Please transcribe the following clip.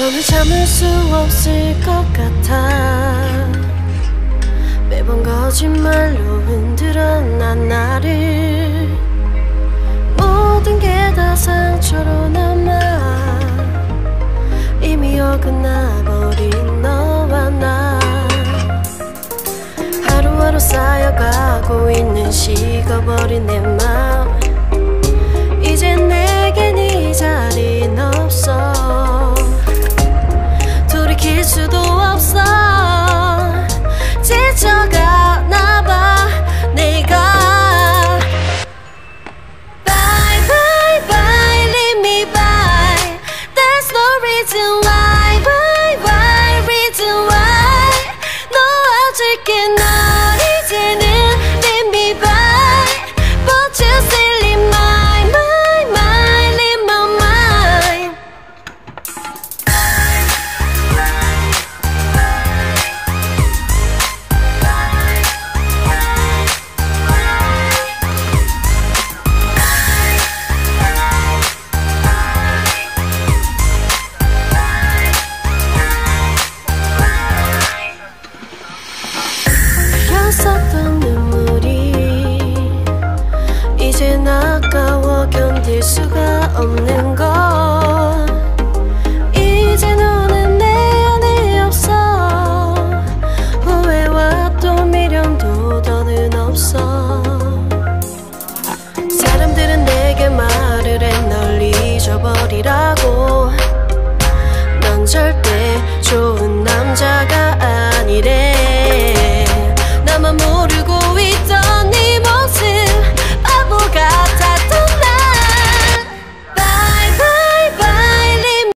너는 참을 수 없을 것 같아. 매번 거짓말로 흔들어 난 나를. 모든 게 다 상처로 남아. 이미 어긋나버린 너와 나. 하루하루 쌓여가고 있는 식어버린 내마 talk 있었던 눈물이 이젠 아까워 견딜 수가 없는 걸. 이제 너는 내 안에 없어. 후회와 또 미련도 더는 없어. 사람들은 내게 말을 해 널 잊어버리라고.